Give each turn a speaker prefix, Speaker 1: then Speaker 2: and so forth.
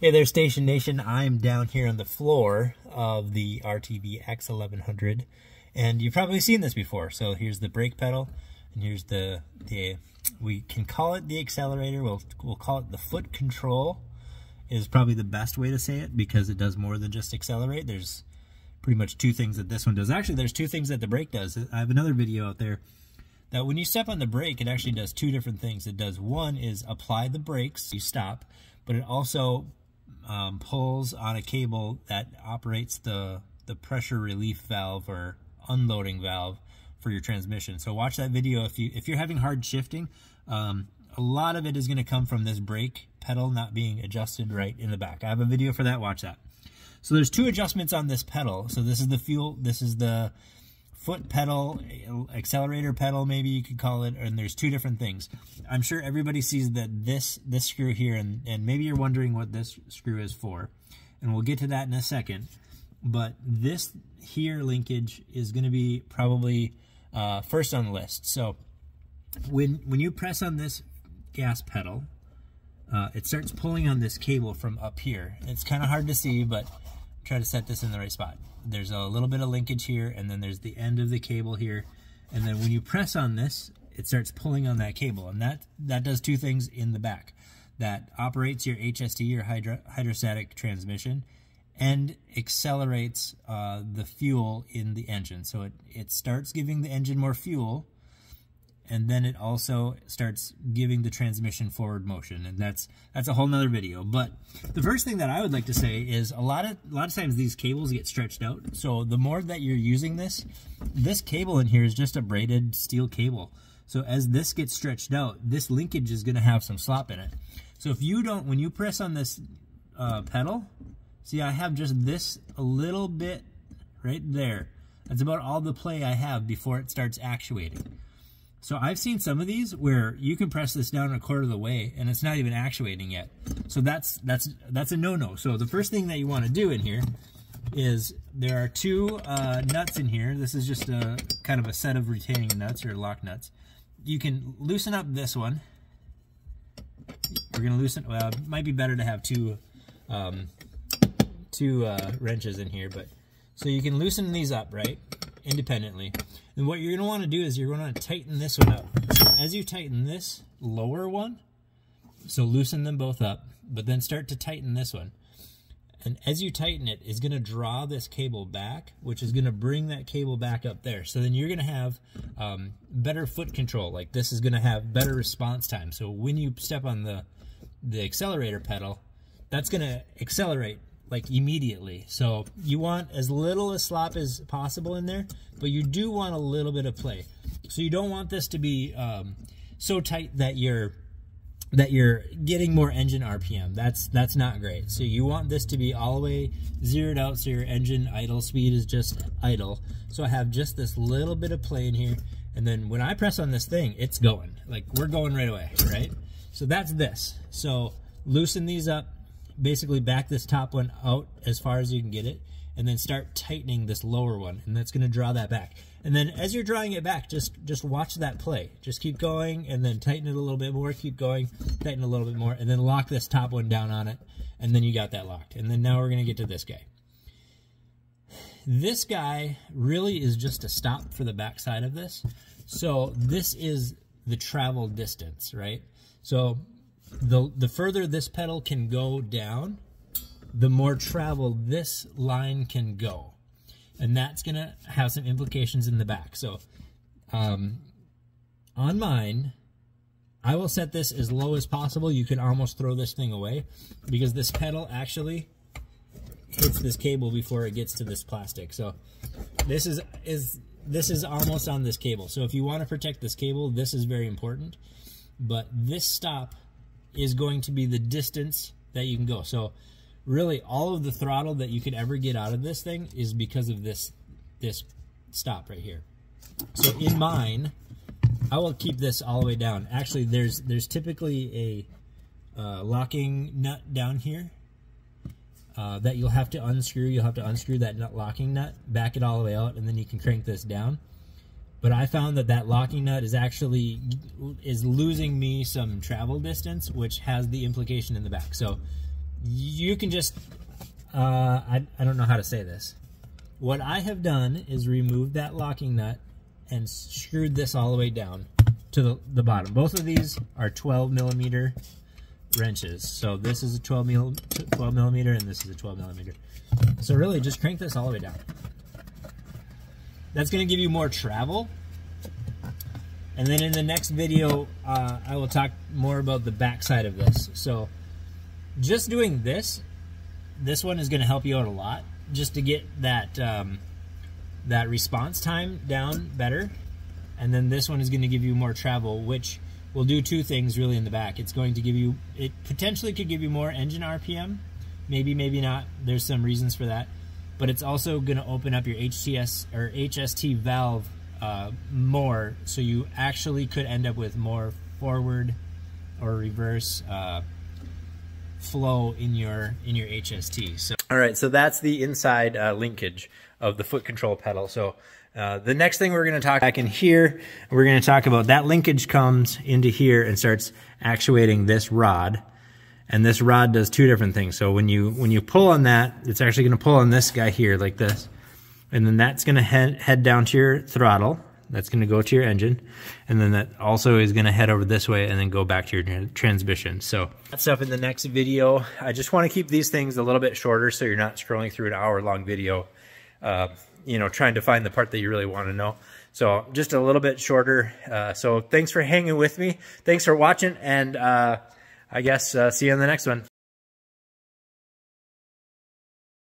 Speaker 1: Hey there, Station Nation. I'm down here on the floor of the RTV X1100, and you've probably seen this before. So here's the brake pedal, and here's the the we can call it the accelerator. We'll we'll call it the foot control. Is probably the best way to say it because it does more than just accelerate. There's pretty much two things that this one does. Actually, there's two things that the brake does. I have another video out there that when you step on the brake, it actually does two different things. It does one is apply the brakes, you stop, but it also um, pulls on a cable that operates the, the pressure relief valve or unloading valve for your transmission. So watch that video if you if you're having hard shifting. Um, a lot of it is going to come from this brake pedal not being adjusted right in the back. I have a video for that. Watch that. So there's two adjustments on this pedal. So this is the fuel. This is the foot pedal, accelerator pedal, maybe you could call it, and there's two different things. I'm sure everybody sees that this this screw here, and, and maybe you're wondering what this screw is for, and we'll get to that in a second. But this here linkage is going to be probably uh, first on the list. So when when you press on this gas pedal, uh, it starts pulling on this cable from up here. It's kind of hard to see, but try to set this in the right spot. There's a little bit of linkage here, and then there's the end of the cable here. And then when you press on this, it starts pulling on that cable. And that, that does two things in the back. That operates your HST, or hydro, hydrostatic transmission, and accelerates uh, the fuel in the engine. So it, it starts giving the engine more fuel, and then it also starts giving the transmission forward motion and that's that's a whole nother video. But the first thing that i would like to say is a lot of a lot of times these cables get stretched out so the more that you're using this this cable in here is just a braided steel cable. So as this gets stretched out this linkage is going to have some slop in it. So if you don't when you press on this uh, pedal see i have just this a little bit right there. That's about all the play i have before it starts actuating so I've seen some of these where you can press this down a quarter of the way and it's not even actuating yet. So that's that's that's a no-no. So the first thing that you want to do in here is there are two uh, nuts in here. This is just a kind of a set of retaining nuts or lock nuts. You can loosen up this one. We're gonna loosen. Well, it might be better to have two um, two uh, wrenches in here, but so you can loosen these up, right? Independently. And what you're going to want to do is you're going to tighten this one up. As you tighten this lower one, so loosen them both up, but then start to tighten this one. And as you tighten it, it's going to draw this cable back, which is going to bring that cable back up there. So then you're going to have um, better foot control. Like this is going to have better response time. So when you step on the, the accelerator pedal, that's going to accelerate like immediately. So you want as little as slop as possible in there, but you do want a little bit of play. So you don't want this to be um, so tight that you're that you're getting more engine RPM. That's that's not great. So you want this to be all the way zeroed out so your engine idle speed is just idle. So I have just this little bit of play in here. And then when I press on this thing, it's going. Like we're going right away, right? So that's this. So loosen these up, basically back this top one out as far as you can get it and then start tightening this lower one and that's going to draw that back. And then as you're drawing it back just just watch that play. Just keep going and then tighten it a little bit more keep going tighten a little bit more and then lock this top one down on it and then you got that locked. And then now we're going to get to this guy. This guy really is just a stop for the back side of this. So this is the travel distance right? So the the further this pedal can go down, the more travel this line can go. And that's going to have some implications in the back. So um, on mine, I will set this as low as possible. You can almost throw this thing away because this pedal actually hits this cable before it gets to this plastic. So this is is this is almost on this cable. So if you want to protect this cable, this is very important. But this stop is going to be the distance that you can go. So really all of the throttle that you could ever get out of this thing is because of this this stop right here. So in mine, I will keep this all the way down. Actually, there's there's typically a uh, locking nut down here uh, that you'll have to unscrew. You'll have to unscrew that nut locking nut, back it all the way out, and then you can crank this down but I found that that locking nut is actually is losing me some travel distance, which has the implication in the back. So you can just, uh, I, I don't know how to say this. What I have done is remove that locking nut and screwed this all the way down to the, the bottom. Both of these are 12 millimeter wrenches. So this is a 12, mil, 12 millimeter and this is a 12 millimeter. So really just crank this all the way down. That's gonna give you more travel. And then in the next video, uh, I will talk more about the backside of this. So just doing this, this one is gonna help you out a lot just to get that, um, that response time down better. And then this one is gonna give you more travel, which will do two things really in the back. It's going to give you, it potentially could give you more engine RPM, maybe, maybe not. There's some reasons for that. But it's also going to open up your HTS or HST valve uh, more, so you actually could end up with more forward or reverse uh, flow in your in your HST. So, all right, so that's the inside uh, linkage of the foot control pedal. So uh, the next thing we're going to talk back in here, we're going to talk about that linkage comes into here and starts actuating this rod. And this rod does two different things. So when you when you pull on that, it's actually going to pull on this guy here like this. And then that's going to head, head down to your throttle. That's going to go to your engine. And then that also is going to head over this way and then go back to your transmission. So that's up in the next video. I just want to keep these things a little bit shorter so you're not scrolling through an hour long video. Uh, you know, trying to find the part that you really want to know. So just a little bit shorter. Uh, so thanks for hanging with me. Thanks for watching. And uh, I guess uh, see you in the next one.